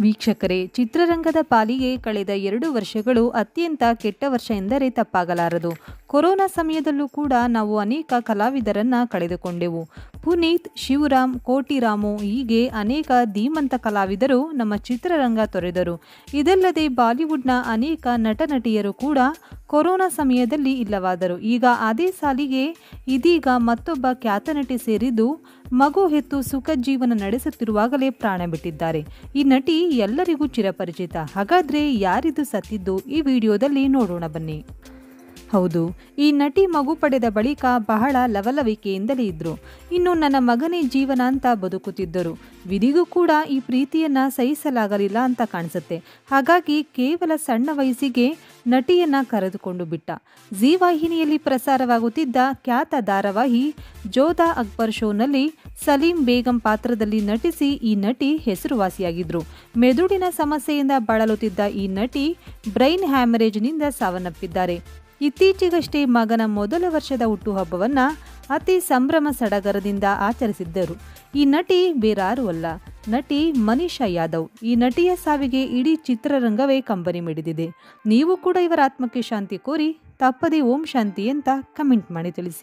ವೀಕ್ಷಕರೇ, ಚಿತ್ರರಂಗದ ಪಾಲಿಗೆ ಕಳೆದ ಎರಡು ವರ್ಷಗಳು ಅತ್ಯಂತ ಕೆಟ್ಟ ವರ್ಷ ಎಂದರೆ ತಪ್ಪಾಗಲಾರದು. ಕೊರೋನಾ ಸಮಯದಲ್ಲೂ ಕೂಡ ನಾವು ಅನೇಕ ಕಲಾವಿದರನ್ನ ಕಳೆದುಕೊಂಡೆವು. ಪುನೀತ್, ಶಿವರಾಮ್, ಕೋಟಿರಾಮು ಹೀಗೆ ಅನೇಕ ಧೀಮಂತ ಕಲಾವಿದರು ನಮ್ಮ ಚಿತ್ರರಂಗ ತೊರೆದರು. ಇದಲ್ಲದೆ ಬಾಲಿವುಡ್ನ ಅನೇಕ ನಟ ನಟಿಯರು ಕೂಡ ಕೊರೋನಾ ಸಮಯದಲ್ಲಿ ಇಲ್ಲವಾದರು ಈಗ ಅದೇ ಸಾಲಿಗೆ ಇದೀಗ ಮತ್ತೊಬ್ಬ ಖ್ಯಾತ ನಟಿ ಸೇರಿದ್ದು ಮಗು ಹೆತ್ತು ಸುಖ ಜೀವನ ನಡೆಸುತ್ತಿರುವಾಗಲೇ ಪ್ರಾಣ ಬಿಟ್ಟಿದ್ದಾರೆ. ಈ ನಟಿ ಎಲ್ಲರಿಗೂ ಚಿರಪರಿಚಿತ. ಹಾಗಾದ್ರೆ ಯಾರಿದು ಸತ್ತಿದ್ದು ಈ ವಿಡಿಯೋದಲ್ಲಿ ನೋಡೋಣ ಬನ್ನಿ. ಹೌದು, ಈ ನಟಿ ಮಗು ಪಡೆದ ಬಳಿಕ ಬಹಳ ಲವಲವಿಕೆಯಿಂದಲೇ ಇದ್ರು. ಇನ್ನು ನನ್ನ ಮಗನೇ ಜೀವನ ಅಂತ ಬದುಕುತ್ತಿದ್ದರು. ವಿಧಿಗೂ ಕೂಡ ಈ ಪ್ರೀತಿಯನ್ನ ಸಹಿಸಲಾಗಲಿಲ್ಲ ಅಂತ ಕಾಣಿಸುತ್ತೆ. ಹಾಗಾಗಿ ಕೇವಲ ಸಣ್ಣ ವಯಸ್ಸಿಗೆ ನಟಿಯನ್ನ ಕರೆದುಕೊಂಡು ಬಿಟ್ಟ. ಜೀವಾಹಿನಿಯಲ್ಲಿ ಪ್ರಸಾರವಾಗುತ್ತಿದ್ದ ಖ್ಯಾತ ಧಾರಾವಾಹಿ ಜೋಧಾ ಅಕ್ಬರ್ ಶೋನಲ್ಲಿ ಸಲೀಂ ಬೇಗಂ ಪಾತ್ರದಲ್ಲಿ ನಟಿಸಿ ಈ ನಟಿ ಹೆಸರುವಾಸಿಯಾಗಿದ್ರು. ಮೆದುಳಿನ ಸಮಸ್ಯೆಯಿಂದ ಬಳಲುತ್ತಿದ್ದ ಈ ನಟಿ ಬ್ರೈನ್ ಹ್ಯಾಮರೇಜ್ನಿಂದ ಸಾವನ್ನಪ್ಪಿದ್ದಾರೆ. ಇತ್ತೀಚೆಗಷ್ಟೇ ಮಗನ ಮೊದಲ ವರ್ಷದ ಹುಟ್ಟುಹಬ್ಬವನ್ನ ಅತಿ ಸಂಭ್ರಮ ಸಡಗರದಿಂದ ಆಚರಿಸಿದ್ದರು. ಈ ನಟಿ ಬೇರಾರೂ ಅಲ್ಲ, ನಟಿ ಮನೀಷಾ ಯಾದವ್. ಈ ನಟಿಯ ಸಾವಿಗೆ ಇಡೀ ಚಿತ್ರರಂಗವೇ ಕಂಬನಿ ಮಿಡಿದಿದೆ. ನೀವು ಕೂಡ ಇವರ ಆತ್ಮಕ್ಕೆ ಶಾಂತಿ ಕೋರಿ ತಪ್ಪದೇ ಓಂ ಶಾಂತಿ ಅಂತ ಕಮೆಂಟ್ ಮಾಡಿ ತಿಳಿಸಿ.